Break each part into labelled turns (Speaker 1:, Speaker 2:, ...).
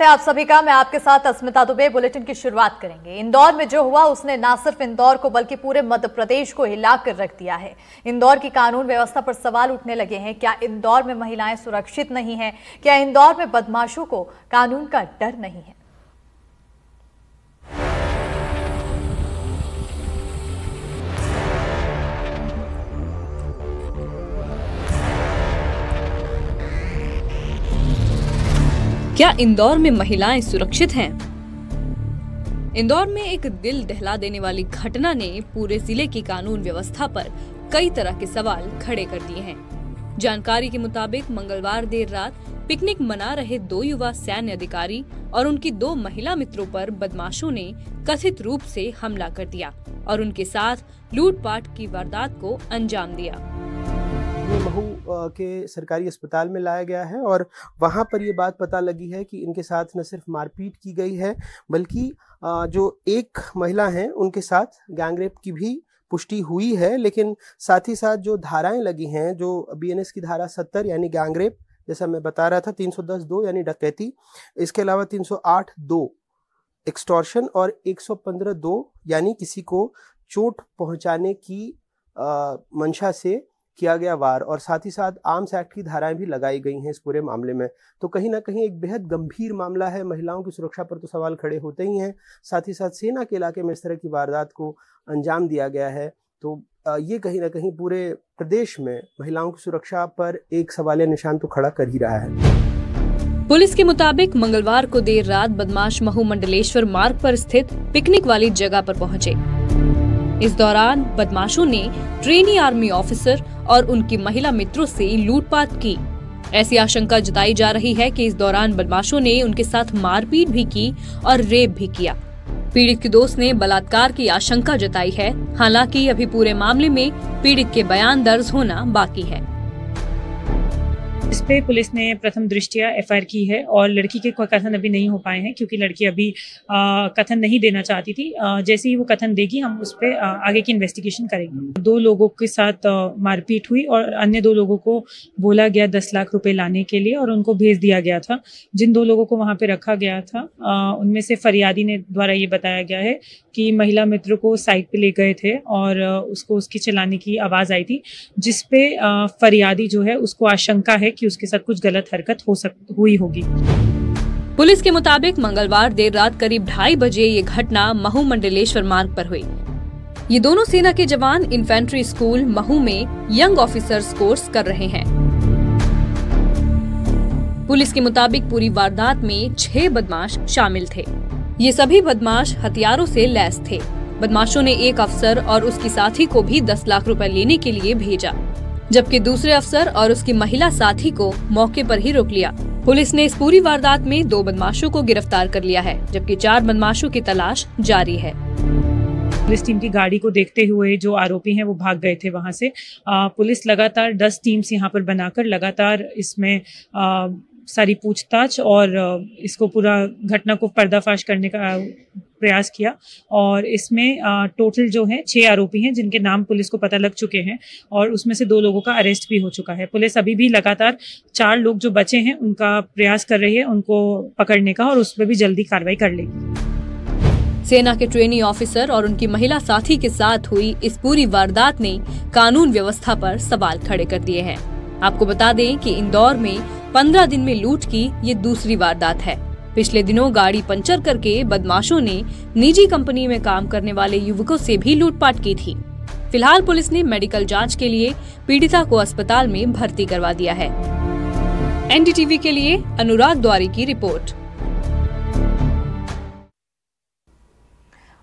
Speaker 1: आप सभी का। मैं आपके साथ अस्मिता दुबे। बुलेटिन की शुरुआत करेंगे। इंदौर में जो हुआ, उसने न सिर्फ़ इंदौर को, बल्कि पूरे मध्य प्रदेश को हिला कर रख दिया है। इंदौर की कानून व्यवस्था पर सवाल उठने लगे हैं। क्या इंदौर में महिलाएँ सुरक्षित नहीं हैं? क्या इंदौर में बदमाशों को कानून का डर नहीं है?
Speaker 2: क्या इंदौर में महिलाएँ सुरक्षित हैं? इंदौर में एक दिल दहला देने वाली घटना ने पूरे ज़िले की कानून व्यवस्था पर कई तरह के सवाल खड़े कर दिए हैं। जानकारी के मुताबिक मंगलवार देर रात पिकनिक मना रहे दो युवा सैन्य अधिकारी और उनकी दो महिला मित्रों पर बदमाशों ने कथित रूप से हमला कर दिया और उनके साथ लूटपाट की वारदात को अंजाम दिया।
Speaker 3: महू के सरकारी अस्पताल में लाया गया है और वहाँ पर ये बात पता लगी है कि इनके साथ न सिर्फ़ मारपीट की गई है, बल्कि जो एक महिला हैं, उनके साथ गैंगरेप की भी पुष्टि हुई है, लेकिन साथ ही साथ जो धाराएँ लगी हैं, जो बीएनएस की धारा सत्तर यानी गैंगरेप, जैसा मैं बता रहा था 310 दो यानी डकैती, इसके अलावा 308 दो एक्सटॉर्शन और 115 दो यानी किसी को चोट पहुँचाने की मंशा से किया गया वार और साथ ही साथ आर्म्स एक्ट की धाराएँ भी लगाई गई हैं इस पूरे मामले में। तो कहीं ना कहीं एक बेहद गंभीर मामला है। महिलाओं की सुरक्षा पर तो सवाल खड़े होते ही हैं। साथ ही साथ सेना के इलाके में इस तरह की वारदात को अंजाम दिया गया है। तो ये कहीं ना कहीं पूरे प्रदेश में महिलाओं की सुरक्षा पर एक सवाल निशान तो खड़ा कर ही रहा है।
Speaker 2: पुलिस के मुताबिक मंगलवार को देर रात बदमाश महू मंडलेश्वर मार्ग पर स्थित पिकनिक वाली जगह पर पहुँचे। इस दौरान बदमाशों ने ट्रेनी आर्मी ऑफिसर और उनकी महिला मित्रों से लूटपाट की। ऐसी आशंका जताई जा रही है कि इस दौरान बदमाशों ने उनके साथ मारपीट भी की और रेप भी किया। पीड़ित के दोस्त ने बलात्कार की आशंका जताई है। हालाँकि अभी पूरे मामले में पीड़ित के बयान दर्ज होना बाकी है।
Speaker 4: इस पे पुलिस ने प्रथम दृष्टिया एफआईआर की है और लड़की के कोई कथन अभी नहीं हो पाए हैं क्योंकि लड़की अभी आ, कथन नहीं देना चाहती थी। आ, जैसे ही वो कथन देगी हम उस पर आगे की इन्वेस्टिगेशन करेंगे। दो लोगों के साथ मारपीट हुई और अन्य दो लोगों को बोला गया दस लाख रुपए लाने के लिए और उनको भेज दिया गया था। जिन दो लोगों को वहाँ पे रखा गया था उनमें से फरियादी ने द्वारा ये बताया गया है कि महिला मित्र को साइड पे ले गए थे और उसको उसकी चलाने की आवाज़ आई थी जिसपे फरियादी जो है उसको आशंका है कि उसके साथ कुछ गलत हरकत हो सक, हुई होगी।
Speaker 2: पुलिस के मुताबिक मंगलवार देर रात करीब ढाई बजे ये घटना महू मंडलेश्वर मार्ग पर हुई। ये दोनों सेना के जवान इन्फेंट्री स्कूल महू में यंग ऑफिसर्स कोर्स कर रहे हैं। पुलिस के मुताबिक पूरी वारदात में छह बदमाश शामिल थे। ये सभी बदमाश हथियारों से लैस थे। बदमाशों ने एक अफसर और उसकी साथी को भी दस लाख रुपए लेने के लिए भेजा। जबकि दूसरे अफसर और उसकी महिला साथी को मौके पर ही रोक लिया। पुलिस ने इस पूरी वारदात में दो बदमाशों को गिरफ़्तार कर लिया है, जबकि चार बदमाशों की तलाश जारी है।
Speaker 4: पुलिस टीम की गाड़ी को देखते हुए जो आरोपी हैं वो भाग गए थे वहाँ से। पुलिस लगातार दस टीम्स यहाँ पर बनाकर लगातार इसमें सारी पूछताछ और इसको पूरा घटना को पर्दाफाश करने का प्रयास किया। और इसमें टोटल जो है, छह आरोपी हैं, जिनके नाम पुलिस को पता लग चुके हैं और उसमें से दो लोगों का अरेस्ट भी हो चुका है। पुलिस अभी भी लगातार चार लोग जो बचे हैं, उनका प्रयास कर रही है उनको पकड़ने का और उस पर भी जल्दी कार्रवाई कर लेगी।
Speaker 2: सेना के ट्रेनी ऑफिसर और उनकी महिला साथी के साथ हुई इस पूरी वारदात ने कानून व्यवस्था पर सवाल खड़े कर दिए हैं। आपको बता दें कि इंदौर में पंद्रह दिन में लूट की ये दूसरी वारदात है। पिछले दिनों गाड़ी पंचर करके बदमाशों ने निजी कंपनी में काम करने वाले युवकों से भी लूटपाट की थी। फ़िलहाल पुलिस ने मेडिकल जाँच के लिए पीड़िता को अस्पताल में भर्ती करवा दिया है। एनडीटीवी के लिए अनुराग द्वारी की रिपोर्ट।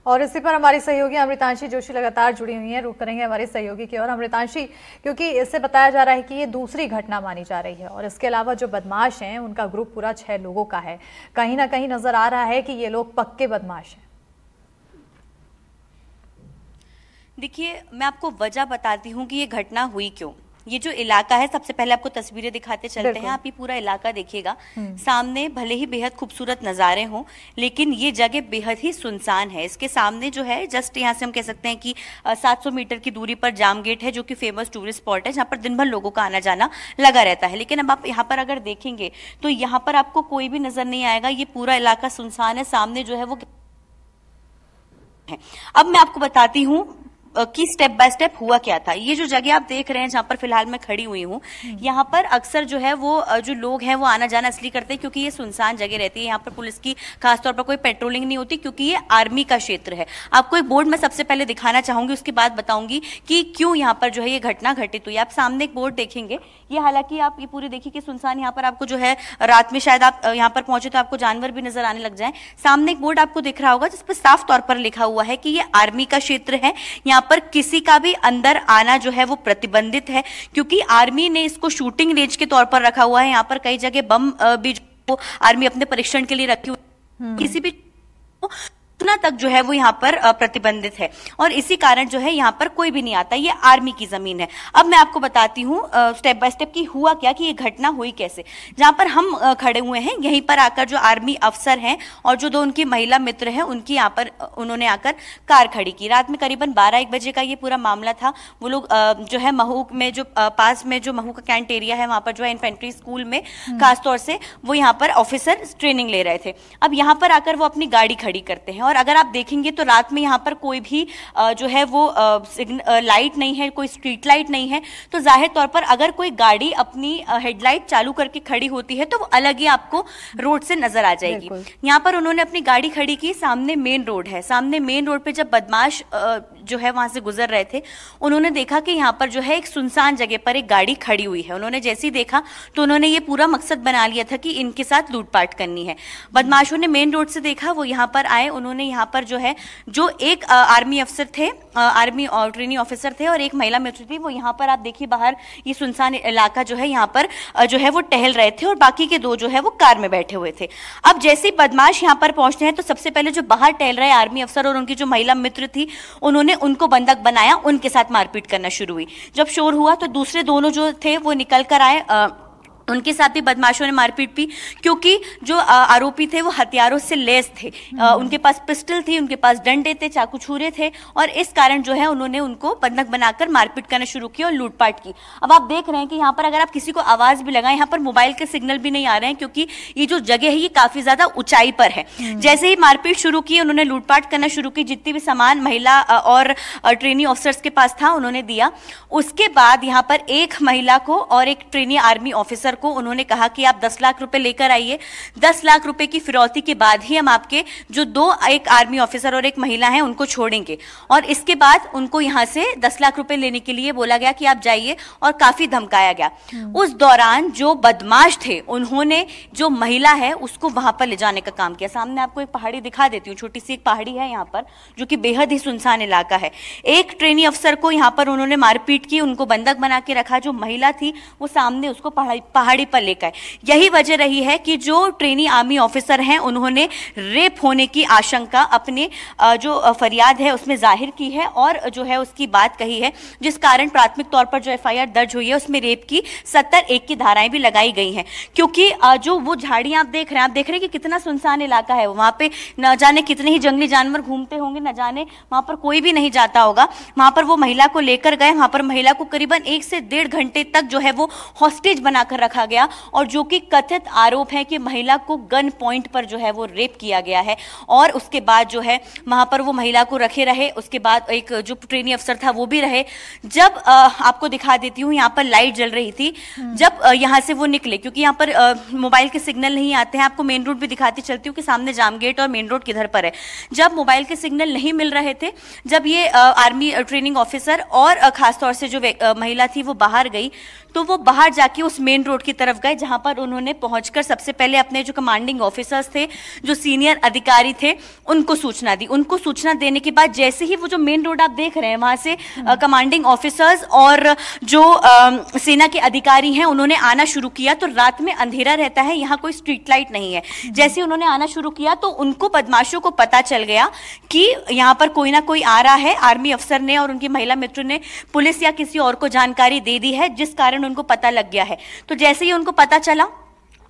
Speaker 1: और इसी पर हमारी सहयोगी अमृतांशी जोशी लगातार जुड़ी हुई हैं। रुक करेंगे हमारे सहयोगी की और अमृतांशी, क्योंकि इससे बताया जा रहा है कि ये दूसरी घटना मानी जा रही है और इसके अलावा जो बदमाश हैं, उनका ग्रुप पूरा छह लोगों का है। कहीं ना कहीं नज़र आ रहा है कि ये लोग पक्के बदमाश हैं।
Speaker 5: देखिए, मैं आपको वजह बताती हूँ कि ये घटना हुई क्यों। ये जो इलाका है सबसे पहले आपको तस्वीरें दिखाते चलते हैं आप ये पूरा इलाका देखिएगा। सामने भले ही बेहद खूबसूरत नज़ारे हों लेकिन ये जगह बेहद ही सुनसान है। इसके सामने जो है जस्ट यहाँ से हम कह सकते हैं कि सात सौ मीटर की दूरी पर जाम गेट है जो कि फ़ेमस टूरिस्ट स्पॉट है जहाँ पर दिन भर लोगों का आना जाना लगा रहता है। लेकिन अब आप यहाँ पर अगर देखेंगे तो यहाँ पर आपको कोई भी नज़र नहीं आएगा ये पूरा इलाका सुनसान है सामने जो है वो है। अब मैं आपको बताती हूँ कि स्टेप बाय स्टेप हुआ क्या था? ये जो जगह आप देख रहे हैं जहाँ पर फ़िलहाल मैं खड़ी हुई हूँ यहाँ पर अक्सर जो है वो जो लोग हैं वो आना जाना इसलिए करते हैं क्योंकि ये सुनसान जगह रहती है। यहाँ पर पुलिस की खासतौर पर कोई पेट्रोलिंग नहीं होती क्योंकि ये आर्मी का क्षेत्र है। आपको एक बोर्ड मैं सबसे पहले दिखाना चाहूँगी उसके बाद बताऊँगी कि क्यों यहाँ पर जो है ये घटना घटित हुई। आप सामने एक बोर्ड देखेंगे। ये हालाँकि आप ये पूरी देखिए कि सुनसान यहाँ पर आपको जो है रात में शायद आप यहाँ पर पहुँचे तो आपको जानवर भी नज़र आने लग जाए। सामने एक बोर्ड आपको दिख रहा होगा जिस पर साफ़ तौर पर लिखा हुआ है कि ये आर्मी का क्षेत्र है। यहाँ पर किसी का भी अंदर आना जो है वो प्रतिबंधित है, क्योंकि आर्मी ने इसको शूटिंग रेंज के तौर पर रखा हुआ है। यहाँ पर कई जगह बम भी आर्मी अपने परीक्षण के लिए रखी हुई किसी भी उतना तक जो है वो यहाँ पर प्रतिबंधित है। और इसी कारण जो है यहाँ पर कोई भी नहीं आता। ये आर्मी की ज़मीन है। अब मैं आपको बताती हूँ स्टेप बाय स्टेप की हुआ क्या कि ये घटना हुई कैसे। जहाँ पर हम खड़े हुए हैं यहीं पर आकर जो आर्मी अफसर हैं और जो दो उनकी महिला मित्र हैं उनकी यहाँ पर उन्होंने आकर कार खड़ी की। रात में करीबन बारह एक बजे का ये पूरा मामला था। वो लोग जो है महू में जो पास में जो महू का कैंट एरिया है वहाँ पर जो है इन्फेंट्री स्कूल में खासतौर से वो यहाँ पर ऑफिसर ट्रेनिंग ले रहे थे। अब यहाँ पर आकर वो अपनी गाड़ी खड़ी करते हैं और अगर आप देखेंगे तो रात में यहाँ पर कोई भी जो है वो लाइट नहीं है कोई स्ट्रीट लाइट नहीं है तो ज़ाहिर तौर पर अगर कोई गाड़ी अपनी हेडलाइट चालू करके खड़ी होती है तो वो अलग ही आपको रोड से नज़र आ जाएगी। यहाँ पर उन्होंने अपनी गाड़ी खड़ी की सामने मेन रोड है। सामने मेन रोड पे जब बदमाश जो है वहाँ से गुजर रहे थे उन्होंने देखा कि यहाँ पर जो है एक सुनसान जगह पर एक गाड़ी खड़ी हुई है। उन्होंने जैसे ही देखा तो उन्होंने ये पूरा मकसद बना लिया था कि इनके साथ लूटपाट करनी है। बदमाशों ने मेन रोड से देखा वो यहाँ पर आए उन्होंने यहाँ पर जो है जो एक आर्मी अफसर थे अ, आर्मी ट्रेनिंग ऑफिसर थे और एक महिला मित्र थी वो यहाँ पर आप देखिए बाहर ये सुनसान इलाका जो है यहाँ पर जो है वो टहल रहे थे और बाकी के दो जो है वो कार में बैठे हुए थे। अब जैसे ही बदमाश यहाँ पर पहुँचते हैं तो सबसे पहले जो बाहर टहल रहे आर्मी अफसर और उनकी जो महिला मित्र थी उन्होंने उनको बंधक बनाया उनके साथ मारपीट करना शुरू हुई। जब शोर हुआ तो दूसरे दोनों जो थे वो निकल कर आए अ, उनके साथ भी बदमाशों ने मारपीट की क्योंकि जो आरोपी थे वो हथियारों से लेस थे। अ, उनके पास पिस्टल थी उनके पास डंडे थे चाकू छुरे थे और इस कारण जो है उन्होंने उनको बंधक बनाकर मारपीट करना शुरू की और लूटपाट की। अब आप देख रहे हैं कि यहाँ पर अगर आप किसी को आवाज़ भी लगाएँ यहाँ पर मोबाइल के सिग्नल भी नहीं आ रहे हैं क्योंकि ये जो जगह है ये काफ़ी ज़्यादा ऊंचाई पर है। जैसे ही मारपीट शुरू की उन्होंने लूटपाट करना शुरू की जितनी भी सामान महिला और ट्रेनी ऑफिसर्स के पास था उन्होंने दिया। उसके बाद यहाँ पर एक महिला को और एक ट्रेनी आर्मी ऑफिसर को उन्होंने कहा कि आप दस लाख रुपए लेकर आइए। दस लाख रुपए की फिरौती के बाद ही हम आपके जो दो एक आर्मी ऑफिसर और एक महिला हैं उनको छोड़ेंगे। और इसके बाद उनको यहाँ से दस लाख रुपए लेने के लिए बोला गया कि आप जाइए और काफ़ी धमकाया गया। उस दौरान जो बदमाश थे उन्होंने जो महिला है उसको वहाँ पर ले जाने का काम किया। सामने आपको एक पहाड़ी दिखा देती हूँ छोटी सी एक पहाड़ी है यहाँ पर जो कि बेहद ही सुनसान इलाका है। एक ट्रेनी अफसर को यहाँ पर उन्होंने मारपीट की उनको बंधक बना के रखा। जो महिला थी वो सामने उसको पहाड़ी पहाड़ी पर लेकर यही वजह रही है कि जो ट्रेनी आर्मी ऑफिसर हैं, उन्होंने रेप होने की आशंका अपने जो फरियाद है उसमें ज़ाहिर की है और जो है उसकी बात कही है। जिस कारण प्राथमिक तौर पर जो एफआईआर दर्ज हुई है, उसमें रेप की सत्तर एक की धाराएँ भी लगाई गई हैं। क्योंकि जो वो झाड़ियाँ आप देख रहे हैं, आप देख रहे हैं कि कितना सुनसान इलाका है। वहाँ पे न जाने कितने ही जंगली जानवर घूमते होंगे, न जाने वहाँ पर कोई भी नहीं जाता होगा। वहाँ पर वो महिला को लेकर गए, वहाँ पर महिला को करीबन एक से डेढ़ घंटे तक जो है वो हॉस्टेज बनाकर गया और जो कि कथित आरोप है कि महिला को गन पॉइंट पर जो है वो रेप किया गया है और उसके बाद जो है वहाँ पर वो महिला को रखे रहे उसके बाद एक जो ट्रेनी अफसर था वो भी रहे। जब आपको दिखा देती हूँ यहाँ पर लाइट जल रही थी। जब अ, यहाँ से वो निकले क्योंकि यहाँ पर मोबाइल के सिग्नल नहीं आते हैं आपको मेन रोड भी दिखाती चलती हूँ कि सामने जाम गेट और मेन रोड किधर पर है। जब मोबाइल के सिग्नल नहीं मिल रहे थे जब ये आर्मी ट्रेनिंग ऑफिसर और खासतौर से जो महिला थी वो बाहर गई तो वो बाहर जाके उस मेन रोड रोड की तरफ़ गए जहाँ पर उन्होंने पहुंचकर सबसे पहले अपने जो कमांडिंग ऑफिसर्स थे जो सीनियर अधिकारी थे उनको सूचना दी। उनको सूचना देने के बाद जैसे ही वो जो मेन रोड आप देख रहे हैं वहाँ से कमांडिंग ऑफिसर्स और जो आ, सेना के अधिकारी हैं उन्होंने आना शुरू किया तो रात में अंधेरा रहता है यहाँ कोई स्ट्रीट लाइट नहीं है। जैसे उन्होंने आना शुरू किया तो उनको बदमाशों को पता चल गया कि यहाँ पर कोई ना कोई आ रहा है। आर्मी अफसर ने और उनकी महिला मित्र ने पुलिस या किसी और को जानकारी दे दी है जिस कारण उनको पता लग गया है। तो जैसे ही उनको पता चला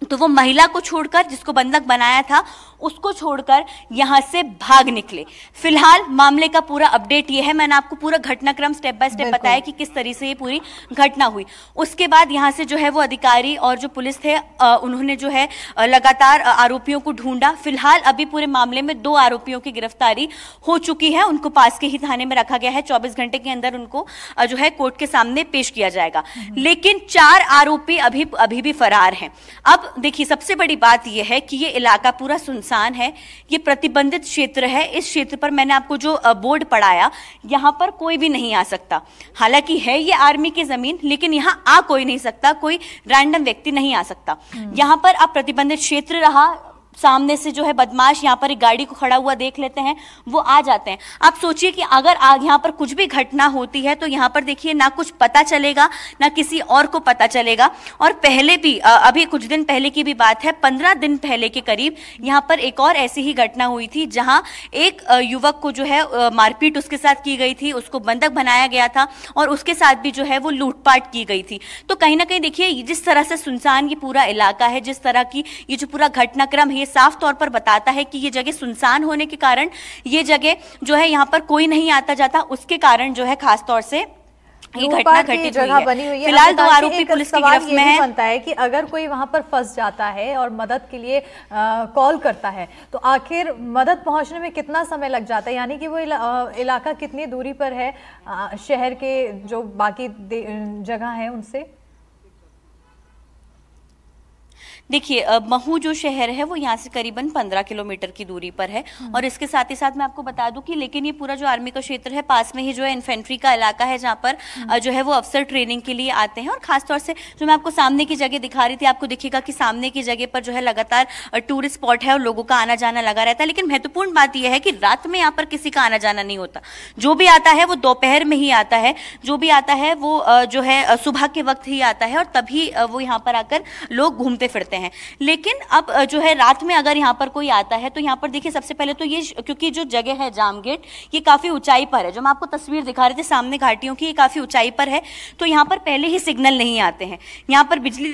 Speaker 5: तो वो महिला को छोड़कर जिसको बंधक बनाया था उसको छोड़कर यहाँ से भाग निकले। फ़िलहाल मामले का पूरा अपडेट ये है मैंने आपको पूरा घटनाक्रम स्टेप बाय स्टेप बताया कि किस तरीके से ये पूरी घटना हुई। उसके बाद यहाँ से जो है वो अधिकारी और जो पुलिस थे उन्होंने जो है लगातार आरोपियों को ढूंढा। फ़िलहाल अभी पूरे मामले में दो आरोपियों की गिरफ्तारी हो चुकी है उनको पास के ही थाने में रखा गया है। चौबीस घंटे के अंदर उनको जो है कोर्ट के सामने पेश किया जाएगा। हम्म। लेकिन चार आरोपी अभी अभी भी फरार हैं। अब देखिए सबसे बड़ी बात यह है कि ये इलाका पूरा सुनसान है ये प्रतिबंधित क्षेत्र है। इस क्षेत्र पर मैंने आपको जो बोर्ड पढ़ाया यहाँ पर कोई भी नहीं आ सकता। हालाँकि है ये आर्मी की ज़मीन लेकिन यहाँ आ कोई नहीं सकता कोई रैंडम व्यक्ति नहीं आ सकता। हम्म। यहाँ पर अब प्रतिबंधित क्षेत्र रहा सामने से जो है बदमाश यहाँ पर एक गाड़ी को खड़ा हुआ देख लेते हैं, वो आ जाते हैं। आप सोचिए कि अगर आग यहाँ पर कुछ भी घटना होती है तो यहाँ पर देखिए, ना कुछ पता चलेगा, ना किसी और को पता चलेगा। और पहले भी अभी कुछ दिन पहले की भी बात है, पंद्रह दिन पहले के करीब यहाँ पर एक और ऐसी ही घटना हुई थी, जहाँ एक युवक को जो है मारपीट उसके साथ की गई थी, उसको बंधक बनाया गया था और उसके साथ भी जो है वो लूटपाट की गई थी। तो कहीं ना कहीं देखिए, जिस तरह से सुनसान ये पूरा इलाका है, जिस तरह की ये जो पूरा घटनाक्रम है साफ़ तौर पर बताता है कि ये जगह सुनसान होने के कारण ये जगह जो है यहाँ पर कोई नहीं आता जाता। उसके कारण जो है खासतौर से ये घटना घटित जगह बनी हुई है। फ़िलहाल दो आरोपी पुलिस की गिरफ्त में है।
Speaker 1: बनता है कि अगर कोई वहाँ पर फंस जाता है और मदद के लिए कॉल करता है तो आखिर मदद पहुँचने में कितना समय लग जाता है? यानी कि वो इला, इलाका कितनी दूरी पर है आ, शहर के जो बाकी जगह है उनसे?
Speaker 5: देखिए महू जो शहर है वो यहाँ से करीबन पंद्रह किलोमीटर की दूरी पर है। हम्म। और इसके साथ ही साथ मैं आपको बता दूँ कि लेकिन ये पूरा जो आर्मी का क्षेत्र है पास में ही जो है इन्फेंट्री का इलाका है जहाँ पर हम्म। जो है वो अफसर ट्रेनिंग के लिए आते हैं। और खासतौर से जो मैं आपको सामने की जगह दिखा रही थी आपको दिखेगा कि सामने की जगह पर जो है लगातार टूरिस्ट स्पॉट है और लोगों का आना जाना लगा रहता है। लेकिन महत्वपूर्ण बात यह है कि रात में यहाँ पर किसी का आना जाना नहीं होता। जो भी आता है वो दोपहर में ही आता है। जो भी आता है वो जो है सुबह के वक्त ही आता है और तभी वो यहाँ पर आकर लोग घूमते फिरते हैं। लेकिन अब जो है रात में अगर यहाँ पर कोई आता है तो यहाँ पर देखिए सबसे पहले तो ये क्योंकि जो जगह है जाम गेट ये काफ़ी ऊंचाई पर है। जो मैं आपको तस्वीर दिखा रही थी सामने घाटियों की ये काफ़ी ऊंचाई पर है। तो यहाँ पर पहले ही सिग्नल नहीं आते हैं। यहाँ पर बिजली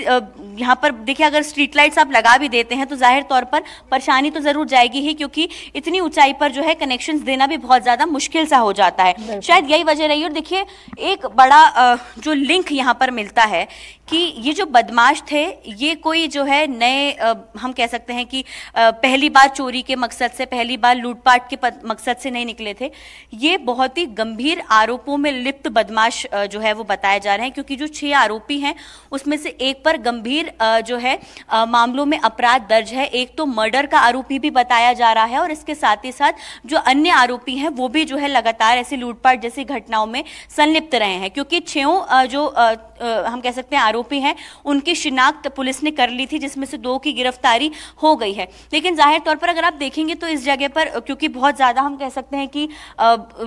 Speaker 5: यहाँ पर देखिए अगर स्ट्रीट लाइट्स आप लगा भी देते हैं तो ज़ाहिर तौर पर परेशानी तो ज़रूर जाएगी ही क्योंकि इतनी ऊंचाई पर जो है कनेक्शन देना भी बहुत ज़्यादा मुश्किल सा हो जाता है। शायद यही वजह रही और देखिए एक बड़ा जो लिंक यहाँ पर मिलता है कि ये जो बदमाश थे ये कोई जो है नए हम कह सकते हैं कि पहली बार चोरी के मकसद से, पहली बार लूटपाट के मकसद से नहीं निकले थे। ये बहुत ही गंभीर आरोपों में लिप्त बदमाश जो है वो बताए जा रहे हैं, क्योंकि जो छह आरोपी हैं, उसमें से एक पर गंभीर जो है मामलों में अपराध दर्ज है। एक तो मर्डर का आरोपी भी बताया जा रहा है और इसके साथ ही साथ जो अन्य आरोपी हैं, वो भी जो है लगातार ऐसी लूटपाट जैसी घटनाओं में संलिप्त रहे हैं, क्योंकि छो जो हम कह सकते हैं आरोपी हैं, उनकी शिनाख्त पुलिस ने कर ली थी जिसमें से दो की गिरफ्तारी हो गई है। लेकिन ज़ाहिर तौर पर अगर आप देखेंगे तो इस जगह पर क्योंकि बहुत ज़्यादा हम कह सकते हैं कि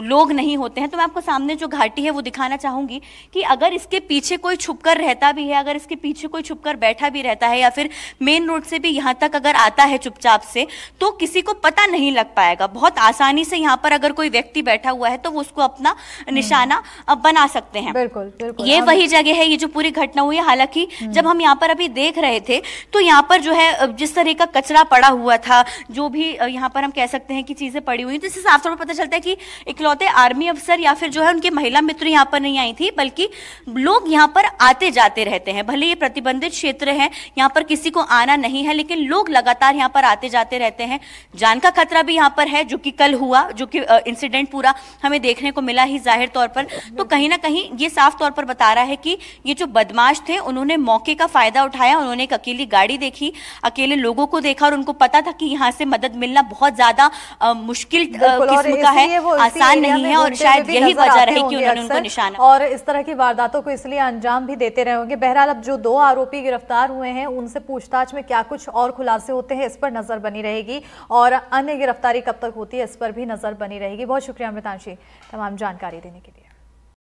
Speaker 5: लोग नहीं होते हैं तो मैं आपको सामने जो घाटी है वो दिखाना चाहूँगी कि अगर इसके पीछे कोई छुपकर रहता भी है अगर इसके पीछे कोई छुपकर बैठा भी रहता है या फिर मेन रोड से भी यहाँ तक अगर आता है चुपचाप से तो किसी को पता नहीं लग पाएगा। बहुत आसानी से यहाँ पर अगर कोई व्यक्ति बैठा हुआ है तो वो उसको अपना निशाना बना सकते हैं।
Speaker 1: बिल्कुल बिल्कुल।
Speaker 5: ये वही जगह है ये जो पूरी घटना हुई है। हालाँकि हम्म। जब हम यहाँ पर अभी देख रहे थे तो यहाँ पर जो है जिस तरह का कचरा पड़ा हुआ था, जो भी यहाँ पर हम कह सकते हैं कि चीज़ें पड़ी हुई तो इससे साफ़ तौर पर पता चलता है कि इकलौते आर्मी अफसर या फिर जो है उनकी महिला मित्र यहाँ पर नहीं आई थी, बल्कि लोग यहाँ पर आते जाते रहते हैं। भले ये प्रतिबंधित क्षेत्र है, यहाँ पर किसी को आना नहीं है, लेकिन लोग लगातार यहाँ पर आते जाते रहते हैं। जान का खतरा भी यहाँ पर है, जो कि कल हुआ, जो कि इंसिडेंट पूरा हमें देखने को मिला ही ज़ाहिर तौर पर। तो कहीं ना कहीं ये साफ़ तौर पर बता रहा है कि ये जो बदमाश थे, उन्होंने मौके का फ़ायदा उठाया, उन्होंने एक अकेली गाड़ी देखी अकेले लोगों को देखा और उनको पता था कि यहाँ से मदद मिलना बहुत ज़्यादा मुश्किल किस्म का है। आसान नहीं है और शायद यही वजह रही कि उन्होंने उनको निशाना
Speaker 1: और इस तरह की वारदातों को इसलिए अंजाम भी देते रहे होंगे। बहरहाल अब जो दो आरोपी गिरफ़्तार हुए हैं उनसे पूछताछ में क्या कुछ और खुलासे होते हैं इस पर नज़र बनी रहेगी। और अन्य गिरफ्तारी कब तक होती है इस पर भी नज़र बनी रहेगी। बहुत शुक्रिया अमृतांशी तमाम जानकारी देने के लिए।